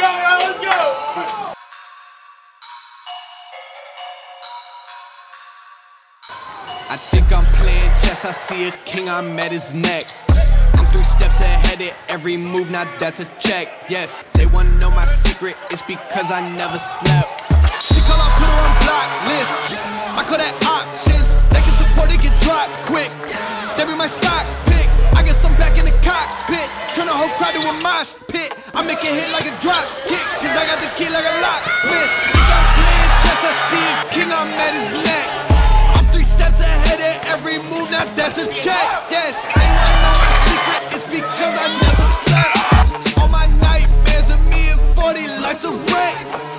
go, y'all. Let's go. I think I'm playing chess, I see a king, I'm at his neck. I'm three steps ahead of every move, now that's a check. Yes, they wanna know my secret, it's because I never slept. She call, I put her on block list. I call that options. They can support it, get dropped quick. They be my stock Try to a mosh pit. I make it hit like a drop kick, cause I got the key like a locksmith. Think I'm playing chess, I see king, I'm at his neck. I'm three steps ahead of every move, now that's a check. Yes, they wanna know my secret, it's because I never slept. All my nightmares of me and 40, life's a wreck.